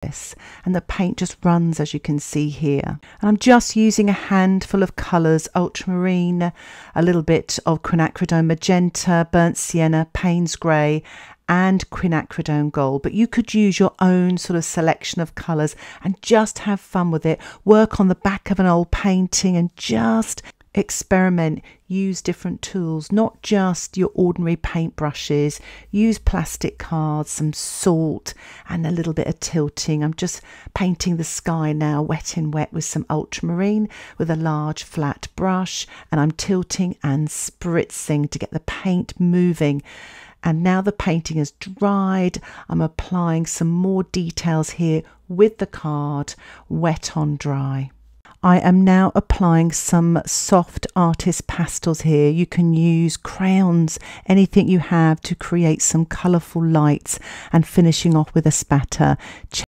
this and the paint just runs as you can see here. And I'm just using a handful of colours ultramarine a little bit of quinacridone magenta burnt sienna Payne's grey and quinacridone gold. But you could use your own sort of selection of colours and just have fun with it. Work on the back of an old painting and just experiment, use different tools, not just your ordinary paintbrushes. Use plastic cards, some salt, and a little bit of tilting. I'm just painting the sky now, wet in wet, with some ultramarine with a large flat brush, and I'm tilting and spritzing to get the paint moving. And now the painting is dried, I'm applying some more details here with the card, wet on dry. I am now applying some soft artist pastels here. You can use crayons, anything you have to create some colourful lights and finishing off with a spatter.